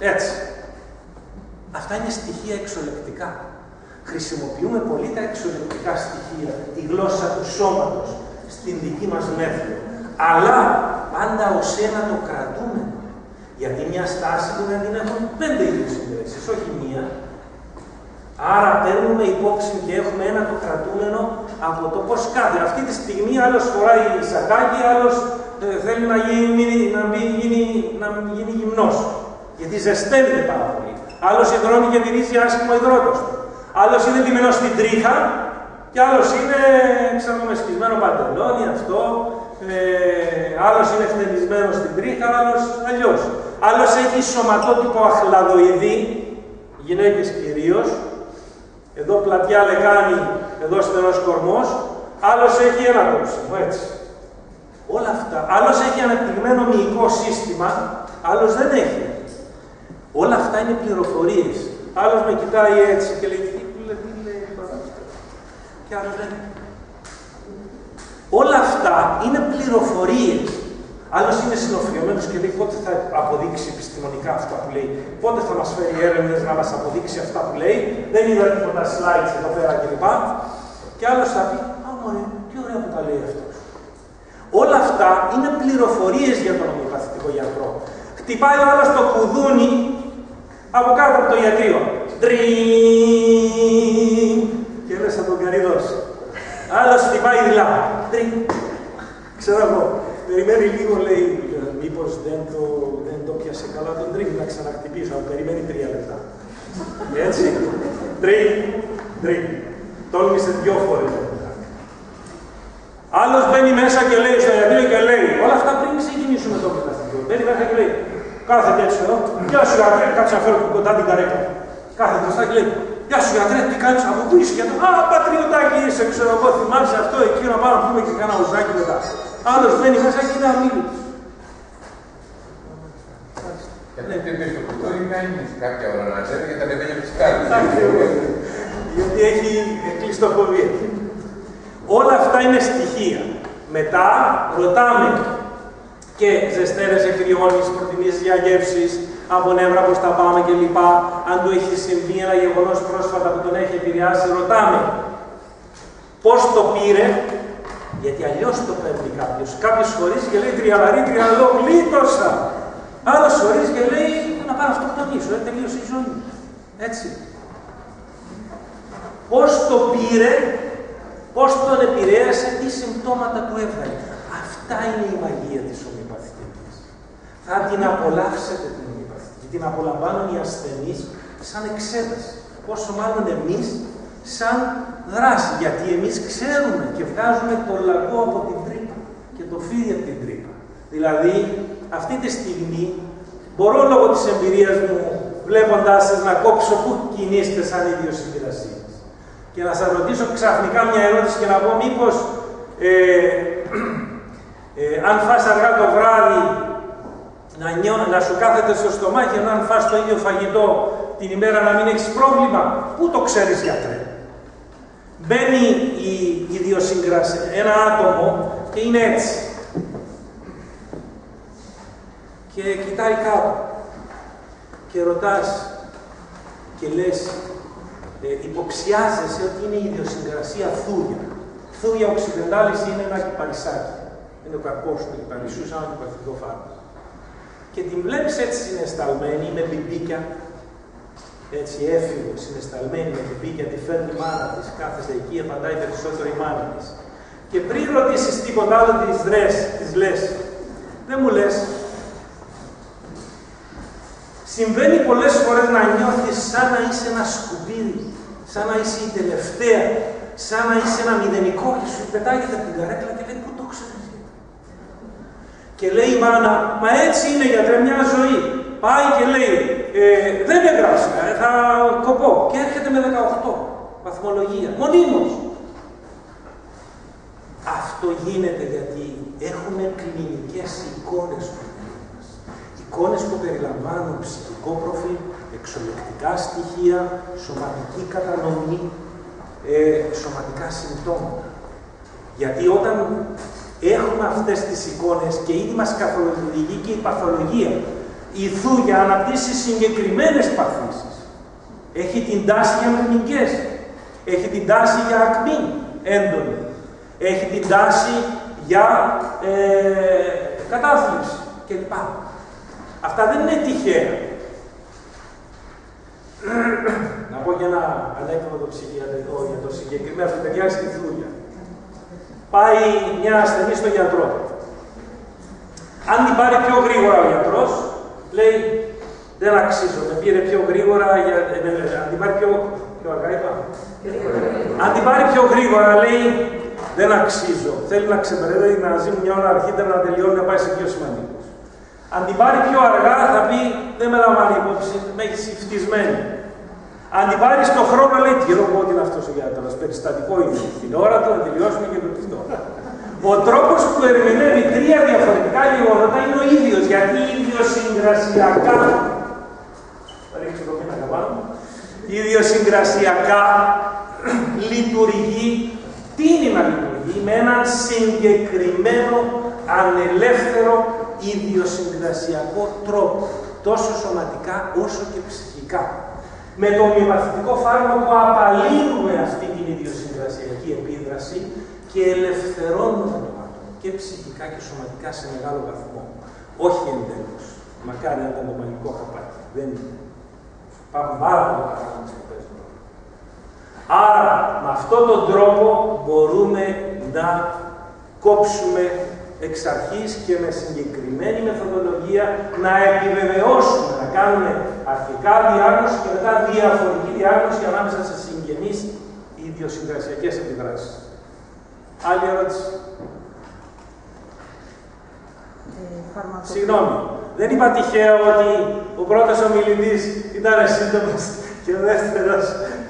Έτσι. Αυτά είναι στοιχεία εξολεκτικά. Χρησιμοποιούμε πολύ τα εξολεκτικά στοιχεία, τη γλώσσα του σώματος, στην δική μας μέθοδο. Αλλά πάντα ως ένα το κρατούμε. Γιατί μια στάση μπορεί να την έχουν πέντε ίδιες όχι μία. Άρα παίρνουμε υπόψη και έχουμε ένα το κρατούμενο από το πώς κάθε. Αυτή τη στιγμή άλλος φοράει σακάκι, άλλος ε, θέλει να γίνει, να γίνει, να γίνει γυμνός. Γιατί ζεσταίνεται πάρα πολύ. Άλλος υδρώνει και τηρήσει άσχημο υδρότος. Άλλος είναι λιμένος στην τρίχα και άλλος είναι, ξέρω, με σκισμένο παντελόνι, αυτό. Ε, άλλος είναι φτενισμένος στην τρίχα, άλλος αλλιώς. Άλλος έχει σωματότυπο αχλαδοειδή, γυναίκες κυρίως, εδώ πλατιά λεκάνη, εδώ στενός κορμός, άλλος έχει ένα κόψιμο, έτσι. Όλα αυτά. Άλλος έχει αναπτυγμένο μυϊκό σύστημα, άλλος δεν έχει. Όλα αυτά είναι πληροφορίες. Άλλος με κοιτάει έτσι και λέει, τι λέει, τι λέει, και άλλος δεν. Όλα αυτά είναι πληροφορίες. Άλλος είναι συνοφιωμένο και λέει πότε θα αποδείξει επιστημονικά αυτά που λέει, πότε θα μας φέρει έρευνες να μας αποδείξει αυτά που λέει. Δεν είδα τίποτα slides εδώ πέρα κλπ. Και άλλος θα πει, Α, μωρέ, τι ωραία που τα λέει αυτός. Όλα αυτά είναι πληροφορίες για τον ομοιοπαθητικό γιατρό. Χτυπάει ο άλλος το κουδούνι από κάτω από το ιατρείο. Τρίν! Και λες από τον καριδό. Άλλο χτυπάει δειλά. Τρίν! Ξέρω εγώ. Περιμένει λίγο, λέει, μήπως δεν το, δεν το πιάσε καλά τον τρίγ, να ξαναχτυπήσω, αλλά περιμένει τρία λεπτά. Έτσι. Τρίγ, τρίγ. Τόλμησε δυο φορές. Άλλος μπαίνει μέσα και λέει στο ιατρείο και λέει όλα αυτά πριν ξεκινήσουμε το πρωταθλητικό. Μπαίνει μέσα και λέει κάθεται έτσι εδώ, γεια σου γιατρέ, κάτσε να φέρω κοντά την καρέκλα. Κάθεται μπροστά και λέει Γεια σου γιατρέ, τι κάνεις από πού είσαι γιατί. Α, πατριωτάκι είσαι, ξέρω εγώ, θυμάσαι αυτό εκεί να πάμε να πούμε και κανένα ουζάκι μετά. Άλλος μπαίνει μέσα και είναι αμήλυτο. Γιατί δεν πεις στο κουτό ή να είναι κάποια ώρα να ξέρει γιατί ανεβαίνει από τις κάρτες. Γιατί έχει κλειστοφοβία. Όλα αυτά είναι στοιχεία. Μετά ρωτάμε και ζεστέρες εκκριώνεις, προτιμήσεις για γεύσεις, από νεύρα πώς τα πάμε κλπ. Αν του έχει συμβεί ένα γεγονός πρόσφατα που τον έχει επηρεάσει, ρωτάμε πώς το πήρε, γιατί αλλιώς το παίρνει κάποιος. Κάποιος χωρίζει και λέει τριαλαρή, τριαλό, γλίτωσα. Άλλος χωρίζει και λέει να πάρω αυτοκτονήσω, δεν τελείωσε η ζωή. Έτσι. Πώς το πήρε, πώς τον επηρέασε, τι συμπτώματα του έφερε; Αυτά είναι η μαγεία της ομοιοπαθητική. Θα την απολαύσετε την ομοιοπαθητική. Την απολαμβάνουν οι ασθενείς σαν εξέταση. Πόσο μάλλον εμείς σαν δράση, γιατί εμείς ξέρουμε και βγάζουμε το λαγό από την τρύπα και το φίδι από την τρύπα. Δηλαδή, αυτή τη στιγμή μπορώ λόγω της εμπειρίας μου, βλέποντάς σας, να κόψω πού κινείστε σαν ιδιοσυγκρασίες. Και να σας ρωτήσω ξαφνικά μια ερώτηση και να πω μήπως ε, ε, αν φας αργά το βράδυ να, νιώ, να σου κάθεται στο στομάχι, ενώ αν φας το ίδιο φαγητό την ημέρα να μην έχεις πρόβλημα, πού το ξέρεις γιατρέ; Μπαίνει η ιδιοσυγκρασία, ένα άτομο και είναι έτσι. Και κοιτάει κάτω. Και ρωτάς και λες, ε, υποψιάζεσαι ότι είναι η ιδιοσυγκρασία θούρια. Θούρια οξυδεντάλης είναι ένα κυπαρισάκι. Είναι ο καρπός του κυπαρισού, σαν ένα κυπαριστικό φάρμακο. Και την βλέπεις έτσι συναισθαλμένη, με μπιμπίκια, έτσι έφηβο, συναισθαλμένη με την πίκια, τη φέρνει η μάνα της, κάθεστε εκεί, απαντάει περισσότερο η μάνα της. Και πριν ρωτήσεις τίποτα άλλο, τη λες, της λες, δεν μου λες, συμβαίνει πολλές φορές να νιώθεις σαν να είσαι ένα σκουπίδι, σαν να είσαι η τελευταία, σαν να είσαι ένα μηδενικό και σου πετάγεται από την καρέκλα και λέει, πού το ξέρεις. Και λέει η μάνα, μα έτσι είναι για μια ζωή. Πάει και λέει, ε, δεν έγραψα, ε, θα κοπώ. Και έρχεται με 18 βαθμολογία, μονίμως. Αυτό γίνεται γιατί έχουμε κλινικές εικόνες του μας. Εικόνες που περιλαμβάνουν ψυχικό προφίλ, εξολεκτικά στοιχεία, σωματική κατανομή, ε, σωματικά συμπτώματα. Γιατί όταν έχουμε αυτές τις εικόνες και ήδη μας καθοδηγεί και η παθολογία Η θούγια αναπτύσσει συγκεκριμένες παθήσεις. Έχει την τάση για μερμικές. Έχει την τάση για ακμή έντονη. Έχει την τάση για ε, κατάθλιψη κλπ. Αυτά δεν είναι τυχαία. Να πω και ένα ανέκδοτο ψυχιατρικό για το συγκεκριμένο αυτό ταιριάζει στη Θούλια. Πάει μια ασθενή στον γιατρό. Αν την πάρει πιο γρήγορα ο γιατρός, λέει δεν αξίζω, με πήρε πιο γρήγορα, για, ε, αν την πάρει πιο, πιο αργά είπα. Αν την πάρει πιο γρήγορα, λέει δεν αξίζω. Θέλει να ξεπεράσει να ζει μια ώρα αρχίτερα να τελειώνει να πάει σε πιο σημαντικό. Αν την πάρει πιο αργά, θα πει δεν με λαμβάνει υπόψη, με έχει φτισμένη. Αν την πάρει στον χρόνο, λέει τι ρομπότ είναι αυτός ο γιατρός. Περιστατικό είναι. Την ώρα του να τελειώσουμε και το πιστό. Ο τρόπος που ερμηνεύει τρία διαφορετικά γεγονότα είναι ο ίδιος. Γιατί ιδιοσυγκρασιακά. Ρίξω το πίνακα πάνω. Ιδιοσυγκρασιακά λειτουργεί. Τι είναι να λειτουργεί; Με έναν συγκεκριμένο ανελεύθερο ιδιοσυγκρασιακό τρόπο, τόσο σωματικά όσο και ψυχικά. Με το μημαθητικό φάρμακο απαλύνουμε αυτή την ιδιοσυγκρασιακή επίδραση και ελευθερώνουμε το άτομο και ψυχικά και σωματικά σε μεγάλο βαθμό. Όχι εντέλο. Μακάρι να ήταν το μαγικό χαπάκι. Δεν είναι. Υπάρχουν πάρα πολλά πράγματα που παίζουν. Άρα, με αυτόν τον τρόπο μπορούμε να κόψουμε εξ αρχής και με συγκεκριμένη μεθοδολογία να επιβεβαιώσουμε, να κάνουμε αρχικά διάγνωση και μετά διαφορετική διάγνωση ανάμεσα σε συγγενείς ιδιοσυγκρασιακές επιδράσεις. Άλλη ερώτηση. Ε, Συγγνώμη. Δεν είπα τυχαία ότι ο πρώτος ομιλητής ήταν σύντομο και ο δεύτερος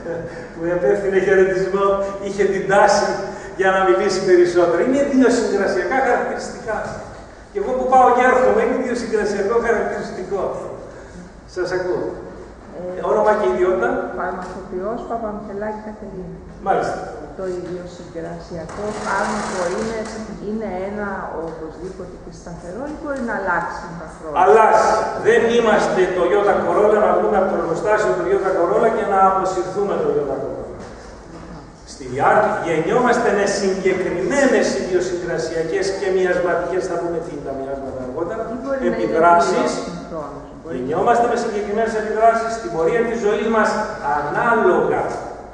που επέφερε χαιρετισμό είχε την τάση για να μιλήσει περισσότερο. Είναι δύο συγκρασιακά χαρακτηριστικά. Και εγώ που πάω και έρχομαι, είναι δύο συγκρασιακό χαρακτηριστικό. Σας ακούω. Ε, Όνομα και ιδιότητα. Φαρμακοποιός Παπαμιχελάκη Κατερίνα. Μάλιστα. Το ιδιοσυγκρασιακό φάρμακο είναι, είναι ένα οπωσδήποτε και σταθερό ή μπορεί να αλλάξει με τα χρόνια; Αλλάζει. Δεν είμαστε το Ιώτα Κορόλα να βγούμε από το εργοστάσιο του Ιώτα Κορόλα και να αποσυρθούμε το Ιώτα Κορόλα. Στη διάρκεια γεννιόμαστε με συγκεκριμένες ιδιοσυγκρασιακές και μοιασματικές, θα πούμε τι είναι τα μοιάσματα αργότερα, επιδράσεις. Γεννιόμαστε με συγκεκριμένες επιδράσεις στην πορεία της ζωής μας ανάλογα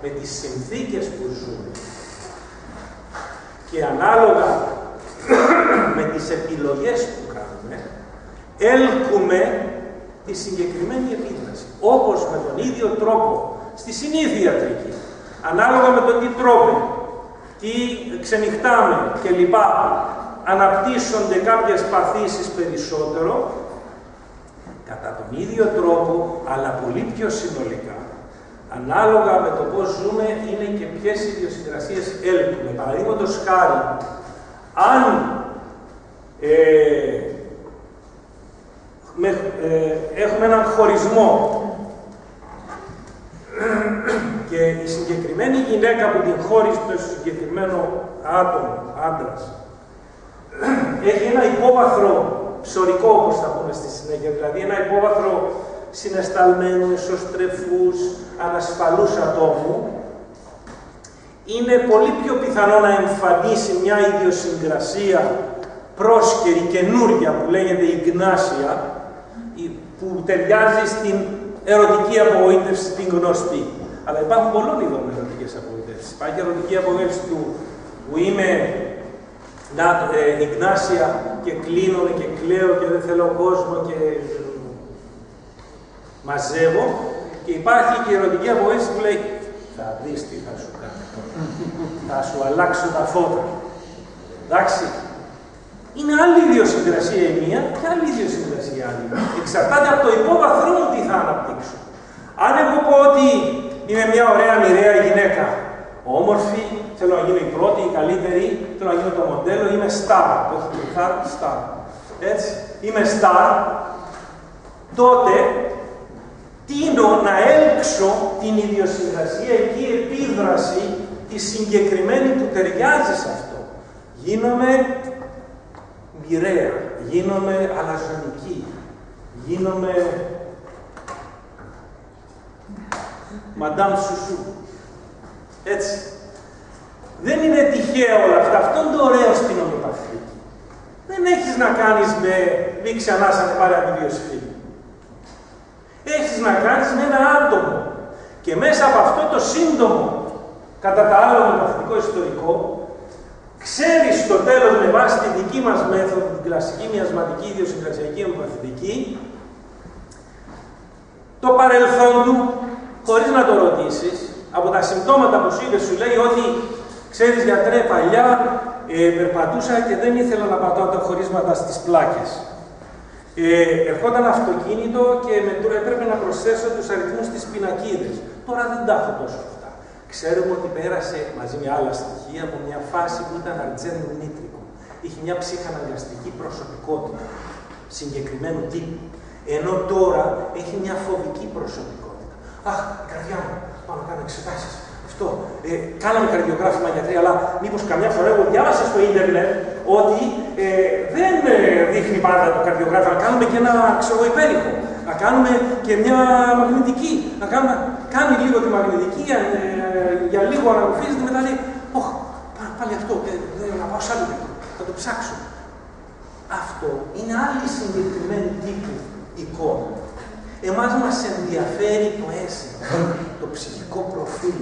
με τις συνθήκες που ζούμε και ανάλογα με τις επιλογές που κάνουμε, έλκουμε τη συγκεκριμένη επίδραση. Όπως με τον ίδιο τρόπο, στη συνήθεια τρική, ανάλογα με τον τι τρόπο, τι ξενυχτάμε κλπ. αναπτύσσονται κάποιες παθήσεις περισσότερο, κατά τον ίδιο τρόπο, αλλά πολύ πιο συνολικά, ανάλογα με το πώς ζούμε, είναι και ποιες ιδιοσυγκρασίες έλπουμε. Παραδείγματος χάρη, αν ε, με, ε, έχουμε έναν χωρισμό και η συγκεκριμένη γυναίκα που την χώρισε το συγκεκριμένο άτομο, άντρας, έχει ένα υπόβαθρο ψωρικό, όπως θα πούμε στη συνέχεια, δηλαδή ένα υπόβαθρο συναισθαλμένου, εσωστρεφούς, ανασφαλούς ατόμου, είναι πολύ πιο πιθανό να εμφανίσει μια ιδιοσυγκρασία πρόσκαιρη, καινούρια, που λέγεται Ιγνάσια, που ταιριάζει στην ερωτική απογοήτευση, την γνωστή. Αλλά υπάρχουν πολλών ειδών ερωτικές απογοητεύσεις. Υπάρχει ερωτική απογοήτευση του που είμαι να, ε, Ιγνάσια και κλείνω και κλαίω και δεν θέλω κόσμο και μαζεύω. Και υπάρχει και η ερωτική απογοήτευση που λέει θα δεις τι θα σου κάνω. θα σου αλλάξω τα φώτα. Εντάξει. Είναι άλλη ιδιοσυγκρασία η μία και άλλη ιδιοσυγκρασία η άλλη. Εξαρτάται από το υπόβαθρό μου τι θα αναπτύξω. Αν εγώ πω ότι Είμαι μια ωραία μοιραία γυναίκα. Όμορφη, θέλω να γίνω η πρώτη, η καλύτερη, θέλω να γίνω το μοντέλο, είμαι star. Το έχω πει star. Έτσι, είμαι star. Τότε τίνω να έλξω την ιδιοσυγκρασιακή επίδραση τη συγκεκριμένη που ταιριάζει σε αυτό. Γίνομαι μοιραία, γίνομαι αλαζονική, γίνομαι Μαντάμ Σουσού. Έτσι. Δεν είναι τυχαία όλα αυτά. Αυτό είναι το ωραίο στην ομοιοπαθή. Δεν έχεις να κάνεις με δείξει ανάσα να πάρει αντιβίωση Έχεις να κάνεις με ένα άτομο. Και μέσα από αυτό το σύντομο, κατά τα άλλα ομοιοπαθητικό ιστορικό, ξέρεις στο τέλος με βάση τη δική μας μέθοδο, την κλασική μοιασματική ιδιοσυγκρασιακή ομοιοπαθητική, το παρελθόν του, χωρίς να το ρωτήσεις, από τα συμπτώματα που σου είπε, σου λέει ότι ξέρεις γιατρέ παλιά ε, περπατούσα και δεν ήθελα να πατάω τα χωρίσματα στις πλάκες. Ε, ερχόταν αυτοκίνητο και με, έπρεπε να προσθέσω τους αριθμούς στις πινακίδες. Τώρα δεν τα έχω τόσο αυτά. Ξέρουμε ότι πέρασε μαζί με άλλα στοιχεία από μια φάση που ήταν αρτζένου νήτρικο. Είχε μια ψυχαναγκαστική προσωπικότητα συγκεκριμένου τύπου. Ενώ τώρα έχει μια φοβική προσωπικότητα. Αχ, η καρδιά μου, πάω να κάνω εξετάσεις. Αυτό. Ε, κάναμε καρδιογράφημα γιατροί, αλλά μήπως καμιά φορά εγώ διάβασα στο ίντερνετ ότι ε, δεν ε, δείχνει πάντα το καρδιογράφημα. Να κάνουμε και ένα ξέρω, υπέρηχο. Να κάνουμε και μια μαγνητική. Να κάνουμε, κάνει λίγο τη μαγνητική, ε, για λίγο αναγνωρίζεται, μετά λέει, Ωχ, πάλι αυτό, ε, να πάω σε άλλο θα το ψάξω. Αυτό είναι άλλη συγκεκριμένη τύπου εικόνα. Εμάς μας ενδιαφέρει το αίσθημα, το ψυχικό προφίλ,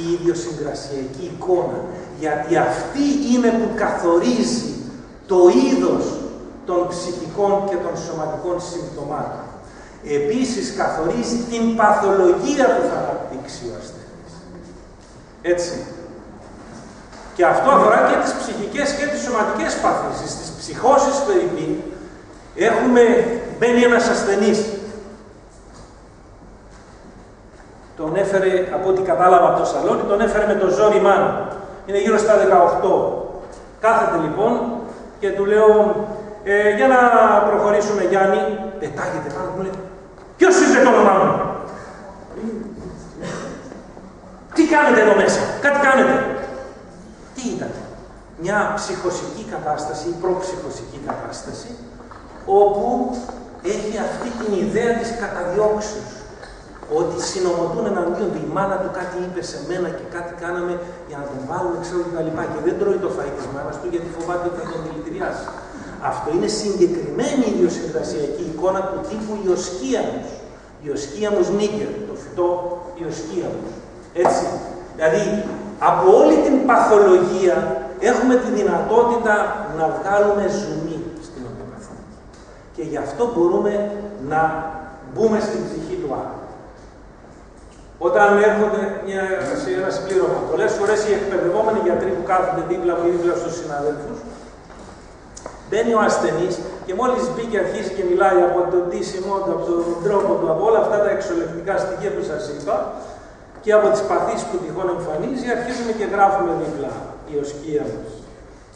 η ιδιοσυγκρασιακή εικόνα, γιατί αυτή είναι που καθορίζει το είδος των ψυχικών και των σωματικών συμπτωμάτων. Επίσης καθορίζει την παθολογία που θα αναπτύξει ο ασθενής. Έτσι. Και αυτό αφορά και τις ψυχικές και τις σωματικές παθήσεις. Στις ψυχώσεις περίπου έχουμε μπαίνει ένας ασθενής Τον έφερε, από ό,τι κατάλαβα από το σαλόνι, τον έφερε με το ζόρι μάνα. Είναι γύρω στα 18. Κάθεται λοιπόν και του λέω, ε, για να προχωρήσουμε Γιάννη, πετάγεται πάνω μου λέει, ποιος είσαι το όνομά μου; Τι κάνετε εδώ μέσα, κάτι κάνετε; Τι ήταν, μια ψυχοσική κατάσταση ή προψυχοσική κατάσταση, όπου έχει αυτή την ιδέα της καταδιώξεως ότι συνομωτούν εναντίον του. Η μάνα του κάτι είπε σε μένα και κάτι κάναμε για να τον βάλουμε, ξέρω και τα λοιπά. Και δεν τρώει το φαΐ της μάνας του γιατί φοβάται ότι θα τον δηλητηριάσει. Αυτό είναι συγκεκριμένη ιδιοσυγκρασιακή εικόνα του τύπου Ιοσκίαμος. Ιοσκίαμος νίγκερ, το φυτό Ιοσκίαμος. Έτσι. Δηλαδή, από όλη την παθολογία έχουμε τη δυνατότητα να βγάλουμε ζουμί στην ομοιοπαθία. Και γι' αυτό μπορούμε να μπούμε στην ψυχή του άλλου. Όταν έρχονται μια, σε ένα συμπλήρωμα, πολλέ φορέ οι εκπαιδευόμενοι γιατροί που κάθονται δίπλα μου ή δίπλα στους συναδέλφους, μπαίνει ο ασθενής και μόλις μπει και αρχίζει και μιλάει από τον τίσιμο του, από τον τρόπο του, από όλα αυτά τα εξολεκτικά στοιχεία που σας είπα και από τις παθήσεις που τυχόν εμφανίζει, αρχίζουμε και γράφουμε δίπλα η οσκία μας.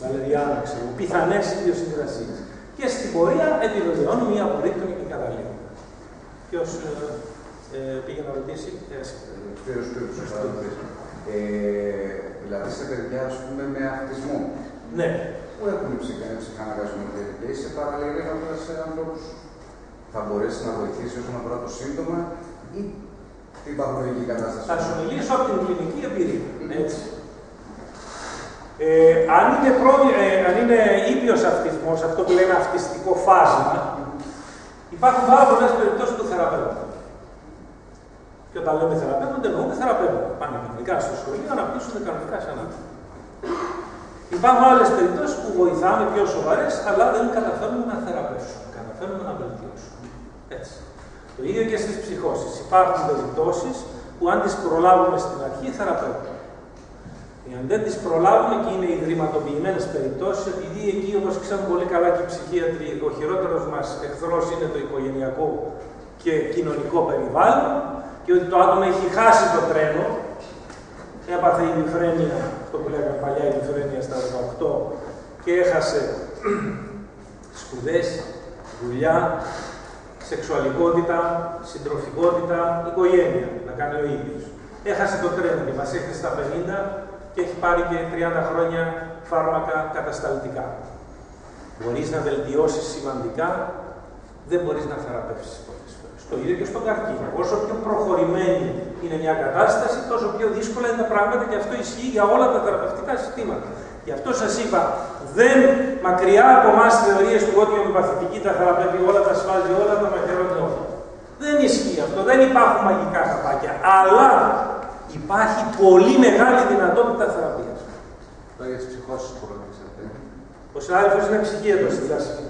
Βαλεριάνα, ξέρω, πιθανές ιδιοσυγκρασίες. Και στην πορεία επιβεβαιώνουμε ή απορρίπτουμε και καταλήγουμε. Ποιος ε, πήγε να ρωτήσει. Κύριος ε, δηλαδή σε παιδιά, ας πούμε, με αυτισμό. Ναι. Που έχουν ψυχαναγκασμό και σε παραλληλίζοντα σε ανθρώπους. Θα μπορέσεις να βοηθήσεις όσον αφορά το σύντομα ή την παθολογική κατάσταση; Θα σου μιλήσω από την κλινική εμπειρία. Έτσι. Ε, αν είναι, προ, ε, αν είναι ήπιος αυτισμός, αυτό που λένε αυτιστικό φάσμα, υπάρχουν πάρα πολλές περιπτώσεις του θεραπεύοντα. Και όταν λέμε θεραπεύονται, εννοούμε θεραπεύονται. Πάνε κανονικά στο σχολείο, αναπτύσσονται κανονικά σαν άνθρωποι. Υπάρχουν άλλες περιπτώσεις που βοηθάμε πιο σοβαρές, αλλά δεν καταφέρνουμε να θεραπεύσουμε. Καταφέρνουμε να βελτιώσουμε. Έτσι. Το ίδιο και στις ψυχώσεις. Υπάρχουν περιπτώσεις που αν τις προλάβουμε στην αρχή, θεραπεύουμε. Εάν δεν τις προλάβουμε και είναι ιδρυματοποιημένες περιπτώσεις, επειδή εκεί όπως ξέρουν πολύ καλά και οι ψυχίατροι, ο χειρότερος μας εχθρός είναι το οικογενειακό και κοινωνικό περιβάλλον, και ότι το άτομο έχει χάσει το τρένο, έπαθε η διφρένεια, αυτό που λέγαμε παλιά η διφρένεια στα 18 και έχασε σπουδές, δουλειά, σεξουαλικότητα, συντροφικότητα, οικογένεια, να κάνει ο ίδιος. Έχασε το τρένο και μας έρχεται στα 50 και έχει πάρει και 30 χρόνια φάρμακα κατασταλτικά. Μπορείς να βελτιώσεις σημαντικά δεν μπορείς να θεραπεύσεις πολλέ φορέ. Το ίδιο και στον καρκίνο. Όσο πιο προχωρημένη είναι μια κατάσταση, τόσο πιο δύσκολα είναι τα πράγματα και αυτό ισχύει για όλα τα θεραπευτικά συστήματα. Γι' αυτό σας είπα, δεν μακριά από εμάς θεωρίες του ότι η ομοιοπαθητική τα θεραπεύει όλα, τα σφάζει όλα, τα μαχαιρώνει όλα. Δεν ισχύει αυτό, δεν υπάρχουν μαγικά χαπάκια. Αλλά υπάρχει πολύ μεγάλη δυνατότητα θεραπείας. Τώρα για τις ψυχώσεις που ρωτήσατε. Ο συνάδελφος είναι ψυχίατρος στη δράση του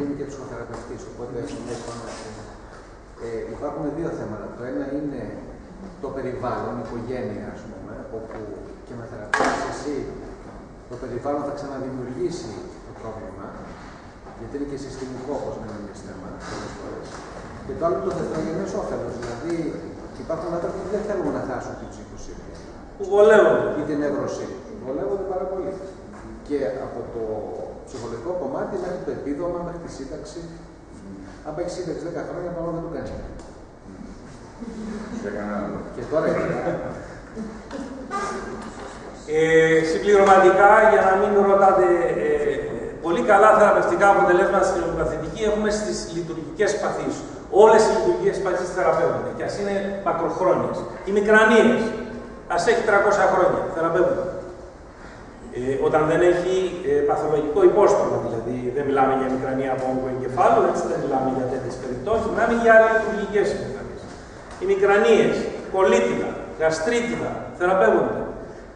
Είναι και ψυχοθεραπευτής, οπότε έχουμε ε, υπάρχουν δύο θέματα. Το ένα είναι το περιβάλλον, η οικογένεια, ας πούμε, όπου και με θεραπεύσει εσύ το περιβάλλον θα ξαναδημιουργήσει το πρόβλημα, γιατί είναι και συστημικό, όπω λέμε θέμα πολλές φορές. Και το άλλο είναι το δευτερογενέ όφελος. Δηλαδή, υπάρχουν άνθρωποι που δεν θέλουν να χάσουν την ψυχοσύνη. Που βολεύονται. Ή την εύρωσή. Βολεύονται πάρα πολύ. Και από το ψυχολογικό κομμάτι μέχρι το επίδομα, μέχρι τη σύνταξη. Αν έχει σύνταξη 10 χρόνια, πάνω δεν το κάνει. Και τώρα ε, συμπληρωματικά, για να μην ρωτάτε ε, πολύ καλά θεραπευτικά αποτελέσματα στην ομοιοπαθητική, έχουμε στις λειτουργικές παθήσει. Όλες οι λειτουργικές παθήσει θεραπεύονται και ας είναι μακροχρόνιες. Οι μικρανίες, ας έχει 300 χρόνια, θεραπεύονται. Ε, όταν δεν έχει ε, παθολογικό υπόστρωμα, δηλαδή δεν μιλάμε για μικρανία από όγκο εγκεφάλου, έτσι δεν μιλάμε για τέτοιες περιπτώσεις, μιλάμε για λειτουργικέ μικρανίε. Οι μικρανίες, κολίτιδα, γαστρίτιδα, θεραπεύονται.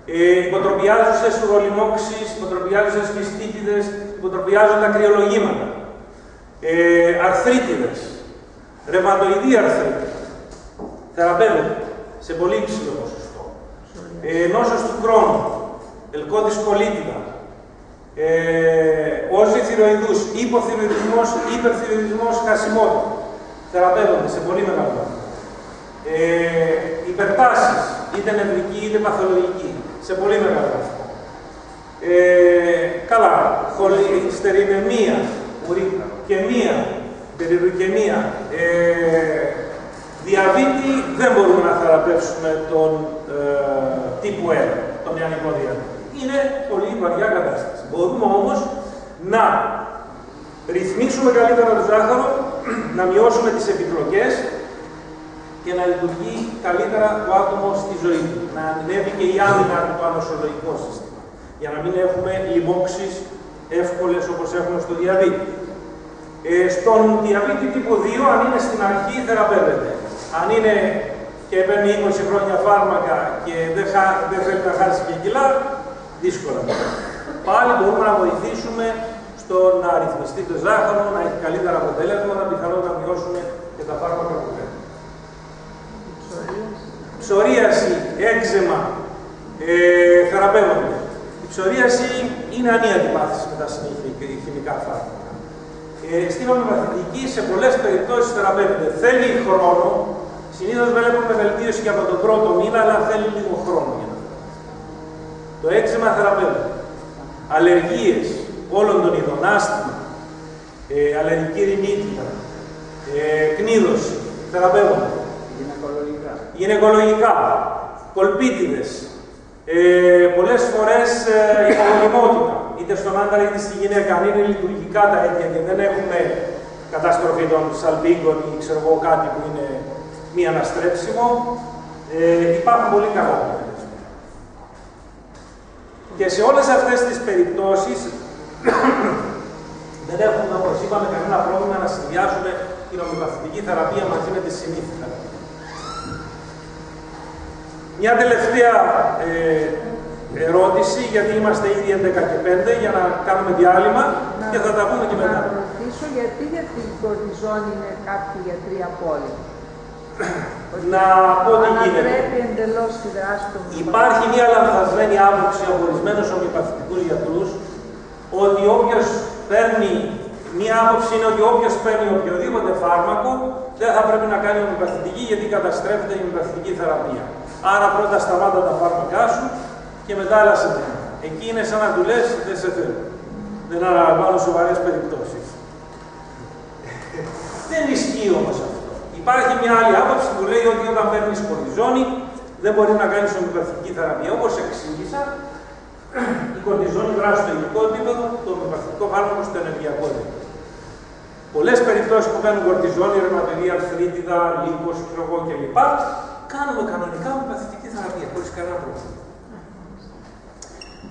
Ε, υποτροπιάζουσες ουρολιμόξεις, υποτροπιάζουσες πιστίτιδες, υποτροπιάζοντα κρυολογήματα, ε, αρθρίτιδες, ρευματοειδή αρθρίτιδα, θεραπεύεται σε πολύ υψηλό ποσοστό. Ε, νόσος του χρόνου, ελκώδης κολίτιδα, ε, όζη θηροειδούς, υποθυροειδισμός, υπερθυροειδισμός, χασιμότητα, θεραπεύονται σε πολύ μεγάλο βαθμό. Ε, υπερτάσεις, είτε νευρική είτε παθολογική, σε πολύ μεγάλο βαθμό. Ε, καλά, στερινεμία, ουρικεμία, περιρουκεμία, ε, διαβήτη δεν μπορούμε να θεραπεύσουμε τον ε, τύπου 1, τον ιανικό διαβήτη. Είναι πολύ βαριά κατάσταση. Μπορούμε όμως να ρυθμίσουμε καλύτερα το ζάχαρο, να μειώσουμε τις επιπλοκές και να λειτουργεί καλύτερα το άτομος στη ζωή του. Να ανέβει και η άμυνα του το ανοσολογικό σύστημα. Για να μην έχουμε λοιμώξεις εύκολες όπως έχουμε στο διαβήτη. Ε, στον διαβήτη τύπου 2, αν είναι στην αρχή, θεραπεύεται. Αν είναι και παίρνει 20 χρόνια φάρμακα και δεν, χα, δεν θέλει να χάσει και κιλά, δύσκολα. Πάλι μπορούμε να βοηθήσουμε στο να ρυθμιστεί το ζάχαρος, να έχει καλύτερα αποτέλεσματα, πιθανόν να μειώσουμε και τα φάρμακα που παίρνει ψωρίαση, έξεμα, ε, θεραπεύονται. Η ψωρίαση είναι ανίατη πάθηση με τα χημικά φάρμακα. Ε, στην ομοιοπαθητική σε πολλές περιπτώσεις θεραπεύεται. Θέλει χρόνο, συνήθως βλέπουμε βελτίωση και από τον πρώτο μήνα, αλλά θέλει λίγο χρόνο για να Το έξεμα θεραπεύεται. Αλλεργίες όλων των ειδών, άσθημα, ε, αλλεργική ρινίτιδα, ε, κνίδωση, θεραπεύονται. Γυναικολογικά, κολπίτιδες, ε, πολλές φορές ε, υποβολημότητα, είτε στον άντρα είτε στη γυναίκα, αν είναι λειτουργικά τα αίτια και δεν έχουμε καταστροφή των σαλπίγκων ή ξέρω εγώ κάτι που είναι μη αναστρέψιμο, ε, υπάρχουν πολύ καλά Και σε όλες αυτές τις περιπτώσεις δεν έχουμε, όπως είπαμε, κανένα πρόβλημα να συνδυάσουμε την ομοιοπαθητική θεραπεία μαζί με τη συνήθεια θεραπεία. Μια τελευταία ε, ερώτηση, γιατί είμαστε ήδη 11 και 5, για να κάνουμε διάλειμμα να, και θα τα πούμε και μετά. Να ρωτήσω γιατί για την κορτιζόνη είναι κάποιοι γιατροί απόλυτοι. Να πω τι γίνεται. Ανατρέπει εντελώς τη δράση του. Υπάρχει μια λανθασμένη άποψη από ορισμένου ομοιοπαθητικού γιατρούς ότι όποιος παίρνει Μία άποψη είναι ότι όποιος παίρνει οποιοδήποτε φάρμακο δεν θα πρέπει να κάνει ομοιοπαθητική γιατί καταστρέφεται η ομοιοπαθητική θεραπεία. Άρα πρώτα σταμάτα τα φάρμακά σου και μετά έλα σε μένα. Εκεί είναι σαν να του λες: Δεν σε θέλω. Δεν αναλαμβάνω σοβαρές περιπτώσεις. δεν ισχύει όμως αυτό. Υπάρχει μια άλλη άποψη που λέει ότι όταν παίρνεις κορτιζόνη δεν μπορεί να κάνεις ομοιοπαθητική θεραπεία. Όπως εξήγησα, η κορτιζόνη δράσει στο υλικό επίπεδο, το ομοιοπαθητικό φάρμακο στο ενεργειακό επίπεδο. Πολλές περιπτώσεις που κάνουν κορτιζόνη, ρευματική αρθρίτιδα, λίπος, ξέρω κλπ. Κάνουμε κανονικά παθητική θεραπεία, χωρίς κανένα πρόβλημα.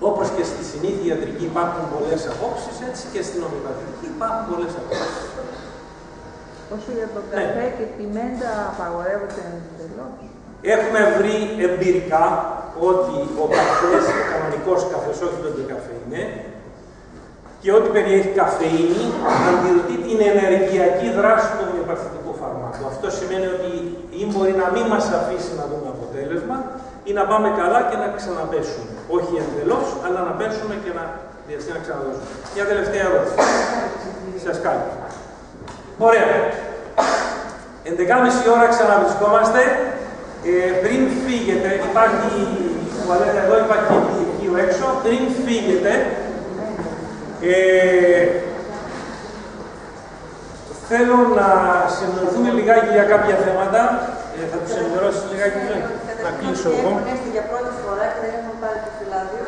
Όπως και στη συνήθεια ιατρική υπάρχουν πολλές απόψεις, έτσι και στην ομοιοπαθητική υπάρχουν πολλές απόψεις. Όσο για το ναι. καφέ και τη μέντα απαγορεύεται εντελώς. Έχουμε βρει εμπειρικά ότι ο καφές, ο κανονικός καφές, όχι το είναι, και ό,τι περιέχει καφεΐνη αντιρρητεί την ενεργειακή δράση του ομοιοπαθητικού φαρμάκου. Αυτό σημαίνει ότι ή μπορεί να μην μας αφήσει να δούμε αποτέλεσμα ή να πάμε καλά και να ξαναπέσουμε. Όχι εντελώς, αλλά να πέσουμε και να διαστεί να ξαναδώσουμε. Μια τελευταία ερώτηση. Σας κάνω. Ωραία. 11.30 ώρα ξαναβρισκόμαστε. Ε, πριν φύγετε, υπάρχει η εδώ, υπάρχει και έξω. Πριν φύγετε, ε, θέλω να συνεννοηθούμε λιγάκι για κάποια θέματα. Ε, θα τους ενημερώσεις λιγάκι, να κλείσω εγώ. Έχουν έρθει για πρώτη φορά και δεν έχουν πάρει το φυλάδιο.